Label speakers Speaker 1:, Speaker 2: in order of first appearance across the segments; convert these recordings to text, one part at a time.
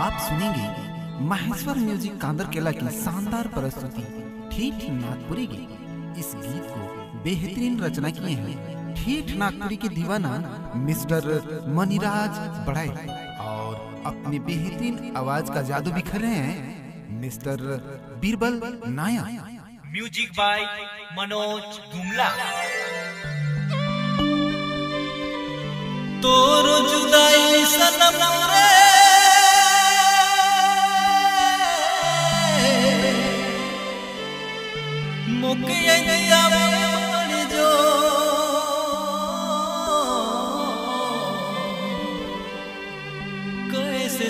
Speaker 1: आप सुनेंगे महेश्वर म्यूज़िक कांदर केला की शानदार प्रस्तुति ठीठ नागपुरी की। इस गीत को बेहतरीन रचना किए हैं ठीठ नागपुरी के दीवाना मिस्टर मनीराज बड़ाई और अपने बेहतरीन आवाज़ का जादू बिखर रहे हैं मिस्टर बीरबल नाया
Speaker 2: म्यूज़िक बाय मनोज गुमला। तोरो जुदाई सनम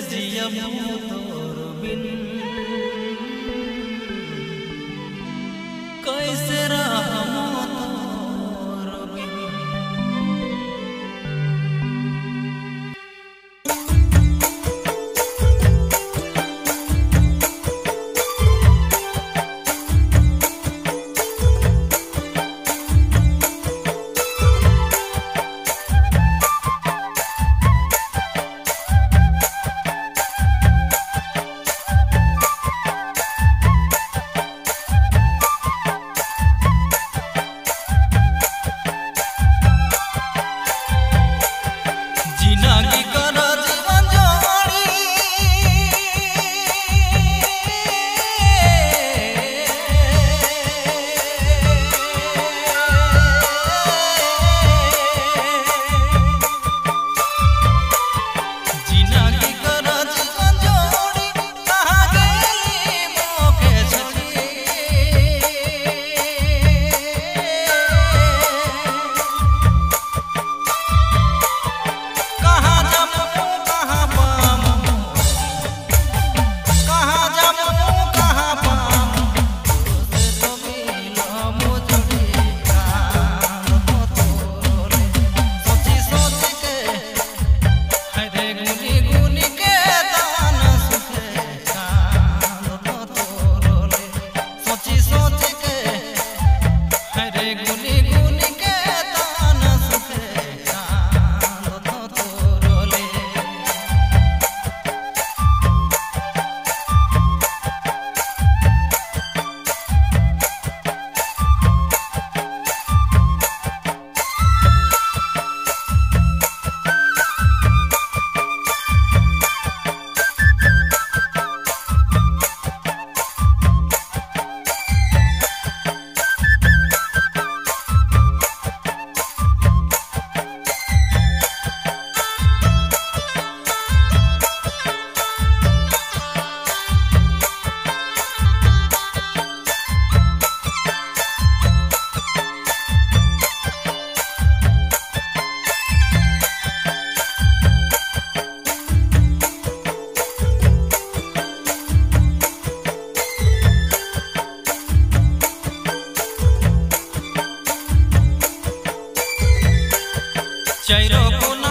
Speaker 2: कैसे जिया तोरो बिन कैसे চাই রকম